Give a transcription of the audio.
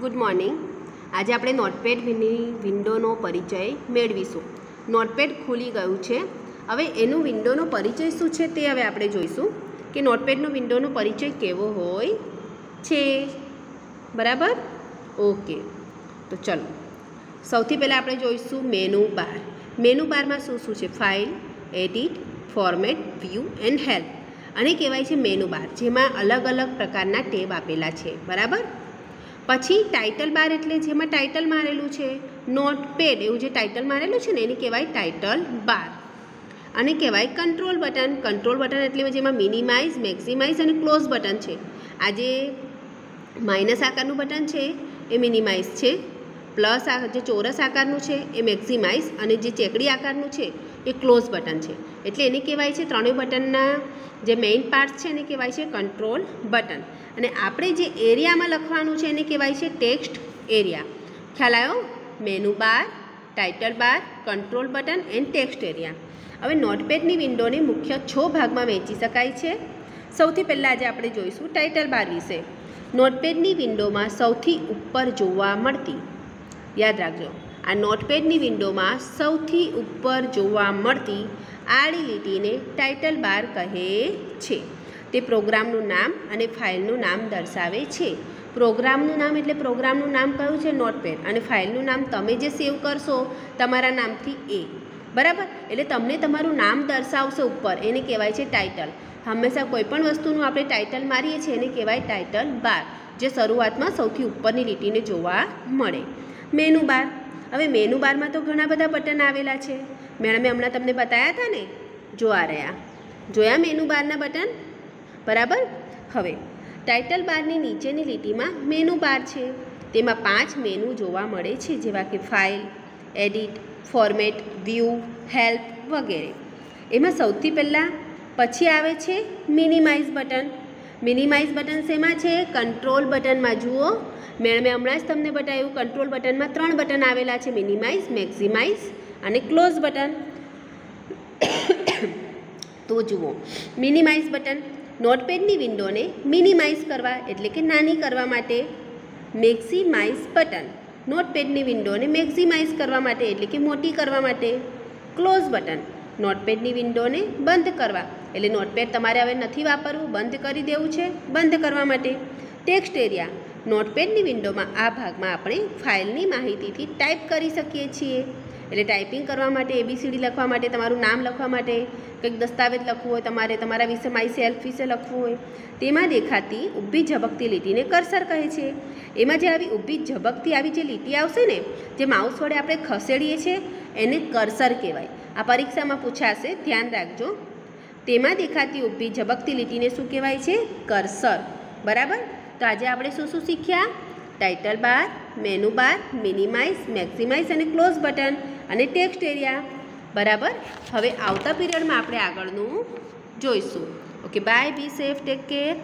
Good morning આજે આપણે Notepad વિની, વિન્ડોનો પરિચય મેળવીશું. નોટપેડ ખુલી ગયું છે. હવે એનું વિન્ડોનો પરિચય શું છે તે હવે આપણે જોઈશું. કે નોટપેડનો વિન્ડોનો પરિચય કેવો હોય છે? બરાબર? ઓકે. તો ચલો. સૌથી પહેલાં આપણે જોઈશું મેનુ બાર. મેનુ બારમાં શું શું છે? File, edit, format, view and help. અને કહેવાય છે મેનુ બાર, જેમાં અલગ અલગ પ્રકારના ટેબ આપેલા છે. બરાબર? પછી ટાઇટલ બાર એટલે જેમાં ટાઇટલ મારેલું છે નોટ પેડ એવું જે ટાઇટલ મારેલું છે ને, એને કહેવાય ટાઇટલ બાર. અને કહેવાય કંટ્રોલ બટન કંટ્રોલ બટન એટલે જેમાં મિનિમાઇઝ મેક્સિમાઇઝ અને ક્લોઝ બટન છે. આ જે માઇનસ આકારનું બટન છે, એ મિનિમાઇઝ છે. પ્લસ આ જે ચોરસ આકારનું છે, એ મેક્સિમાઇઝ અને જે ચેકડી આકારનું છે એ ક્લોઝ બટન છે. એટલે એને કહેવાય છે ત્રણેય બટનના જે મેઇન પાર્ટ છે એને કહેવાય છે કંટ્રોલ બટન અને આપણે જે એરિયામાં લખવાનું છે એને કહેવાય છે ટેક્સ્ટ એરિયા ખ્યાલ આવ્યો? Menu bar title bar control button and text area હવે નોટપેડની વિન્ડોને મુખ્ય છ ભાગમાં વહેંચી શકાય છે. સૌથી પહેલાં આજે આપણે જોઈશું ટાઇટલ બાર વિશે. નોટપેડની વિન્ડોમાં સૌથી ઉપર જોવા મળતી. યાદ રાખજો. આ નોટપેડની વિન્ડોમાં સૌથી ઉપર જોવા મળતી આડી લીટીને ટાઇટલ બાર કહે છે. તે પ્રોગ્રામનું નામ અને ફાઇલનું નામ દર્શાવે છે. પ્રોગ્રામનું નામ એટલે પ્રોગ્રામનું નામ કયું છે? નોટપેડ. અને ફાઇલનું નામ તમે જે સેવ કરશો તમારા નામથી એ. બરાબર? એટલે તમને તમારું નામ દર્શાવશે ઉપર. એને કહેવાય છે ટાઇટલ. હંમેશા કોઈપણ વસ્તુનું આપણે ટાઇટલ મારીએ છીએ, એને કહેવાય ટાઇટલ બાર, જે શરૂઆતમાં સૌથી ઉપરની લીટીને જોવા મળે. Menu bar. હવે મેનુ બારમાં તો ઘણા બધા બટન આવેલા છે. મેડમે હમણાં તમને બતાવ્યા હતા ને? જો રહ્યા. જોયા મેનુ બારના બટન બરાબર? હવે ટાઇટલ બારની નીચેની લીટીમાં મેનુ બાર છે. તેમાં પાંચ મેનુ જોવા મળે છે, જેવા કે file edit format view help વગેરે. એમાં સૌથી પહેલાં પછી આવે છે મિનિમાઇઝ બટન મિનિમાઇઝ બટન શેમાં છે? કંટ્રોલ બટનમાં જુઓ. મેં હમણાં જ તમને બતાવ્યું, કંટ્રોલ બટનમાં ત્રણ બટન આવેલા છે. મિનિમાઇઝ મેક્ઝિમાઇઝ અને ક્લોઝ બટન. તો જુઓ, મિનિમાઇઝ બટન નોટપેડની વિન્ડોને મિનિમાઇઝ કરવા એટલે કે નાની કરવા માટે મેક્સિમાઇઝ બટન. નોટપેડની વિન્ડોને મેક્સિમાઇઝ કરવા માટે એટલે કે મોટી કરવા માટે ક્લોઝ બટન. નોટપેડની વિન્ડોને બંધ કરવા. એટલે નોટપેડ તમારે હવે નથી વાપરવું, બંધ કરી દેવું છે, બંધ કરવા માટે. ટેક્સ્ટ એરિયા નોટપેડની વિન્ડોમાં આ ભાગમાં આપણે ફાઇલની માહિતીથી ટાઈપ કરી શકીએ છીએ. એટલે ટાઈપિંગ કરવા માટે એબીસીડી લખવા માટે, તમારું નામ લખવા માટે, કંઈક દસ્તાવેજ લખવું હોય તમારે, તમારા વિશે મારી સેલ્ફ વિશે લખવું હોય, તેમાં દેખાતી ઊભી ઝબકતી લીટીને કરસર કહે છે. એમાં જે આવી ઊભી ઝબકતી, આવી જે લીટી આવશે ને, જે માઉસ વડે આપણે ખસેડીએ છીએ, એને કરસર કહેવાય. આ પરીક્ષામાં પૂછાશે, ધ્યાન રાખજો તેમાં દેખાતી ઊભી ઝબકતી લીટીને શું કહેવાય છે? કરસર. બરાબર? તો આજે આપણે શું શું શીખ્યા? Title bar, menu bar, minimize, maximize અને ક્લોઝ બટન અને ટેક્સ્ટ એરિયા. બરાબર? હવે આવતા પીરિયડમાં આપણે આગળનું જોઈશું. Okay, bye, be safe, take care.